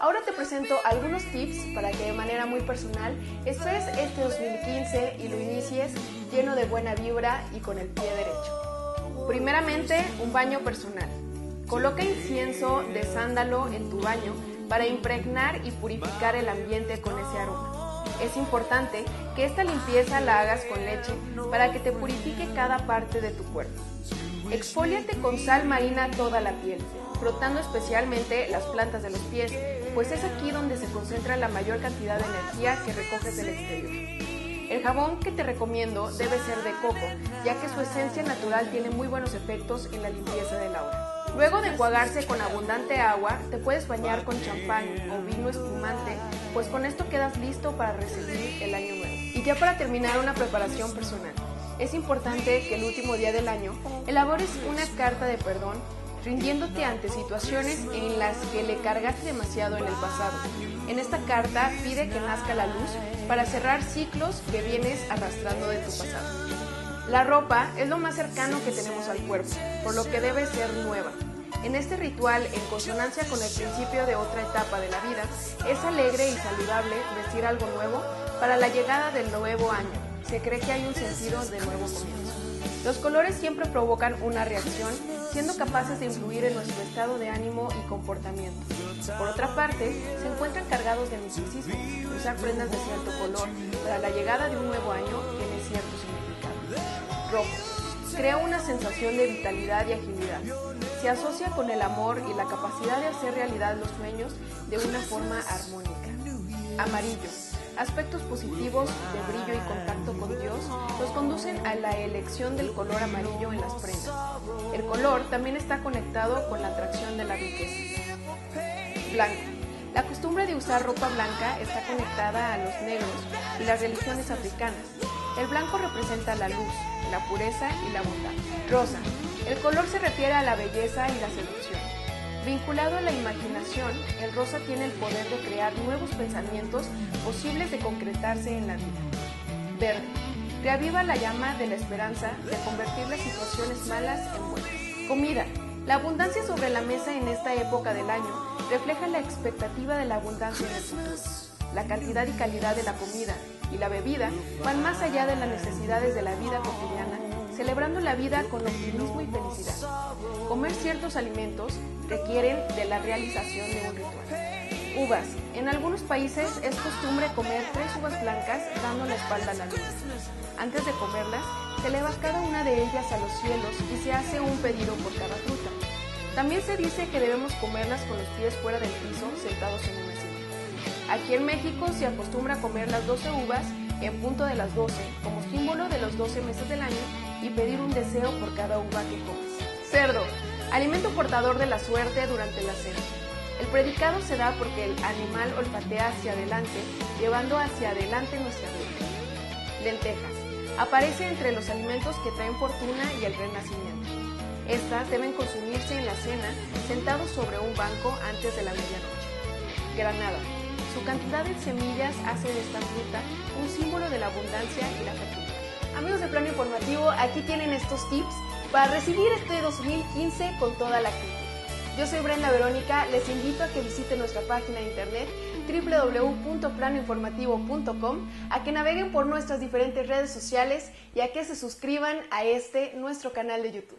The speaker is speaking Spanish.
Ahora te presento algunos tips para que de manera muy personal estés este 2015 y lo inicies lleno de buena vibra y con el pie derecho. Primeramente, un baño personal. Coloca incienso de sándalo en tu baño para impregnar y purificar el ambiente con ese aroma. Es importante que esta limpieza la hagas con leche para que te purifique cada parte de tu cuerpo. Exfoliate con sal marina toda la piel, frotando especialmente las plantas de los pies, pues es aquí donde se concentra la mayor cantidad de energía que recoges del exterior. El jabón que te recomiendo debe ser de coco, ya que su esencia natural tiene muy buenos efectos en la limpieza del aura. Luego de enjuagarse con abundante agua, te puedes bañar con champán o vino espumante, pues con esto quedas listo para recibir el año nuevo. Y ya para terminar una preparación personal, es importante que el último día del año elabores una carta de perdón rindiéndote ante situaciones en las que le cargaste demasiado en el pasado. En esta carta pide que nazca la luz para cerrar ciclos que vienes arrastrando de tu pasado. La ropa es lo más cercano que tenemos al cuerpo, por lo que debe ser nueva. En este ritual, en consonancia con el principio de otra etapa de la vida, es alegre y saludable vestir algo nuevo para la llegada del nuevo año. Se cree que hay un sentido de nuevo comienzo. Los colores siempre provocan una reacción, siendo capaces de influir en nuestro estado de ánimo y comportamiento. Por otra parte, se encuentran cargados de misticismo. Usar prendas de cierto color para la llegada de un nuevo año tiene cierto rojo. Crea una sensación de vitalidad y agilidad. Se asocia con el amor y la capacidad de hacer realidad los sueños de una forma armónica. Amarillo. Aspectos positivos de brillo y contacto a la elección del color amarillo en las prendas. El color también está conectado con la atracción de la riqueza. Blanco. La costumbre de usar ropa blanca está conectada a los negros y las religiones africanas. El blanco representa la luz, la pureza y la bondad. Rosa. El color se refiere a la belleza y la seducción. Vinculado a la imaginación, el rosa tiene el poder de crear nuevos pensamientos posibles de concretarse en la vida. Verde. Reaviva la llama de la esperanza de convertir las situaciones malas en buenas. Comida. La abundancia sobre la mesa en esta época del año refleja la expectativa de la abundancia en el futuro. La cantidad y calidad de la comida y la bebida van más allá de las necesidades de la vida cotidiana, celebrando la vida con optimismo y felicidad. Comer ciertos alimentos requieren de la realización de un ritual. Uvas. En algunos países es costumbre comer tres uvas blancas dando la espalda a la luz. Antes de comerlas, se eleva cada una de ellas a los cielos y se hace un pedido por cada fruta. También se dice que debemos comerlas con los pies fuera del piso, sentados en una silla. Aquí en México se acostumbra comer las 12 uvas en punto de las 12 como símbolo de los 12 meses del año y pedir un deseo por cada uva que comes. Cerdo, alimento portador de la suerte durante la cena. Predicado se da porque el animal olfatea hacia adelante, llevando hacia adelante nuestra vida. Lentejas. Aparece entre los alimentos que traen fortuna y el renacimiento. Estas deben consumirse en la cena sentados sobre un banco antes de la medianoche. Granada su cantidad de semillas hace de esta fruta un símbolo de la abundancia y la fertilidad. Amigos de Plano Informativo, aquí tienen estos tips para recibir este 2015 con toda la actitud. Yo soy Brenda Verónica, les invito a que visiten nuestra página de internet www.planoinformativo.com, a que naveguen por nuestras diferentes redes sociales y a que se suscriban a este nuestro canal de YouTube.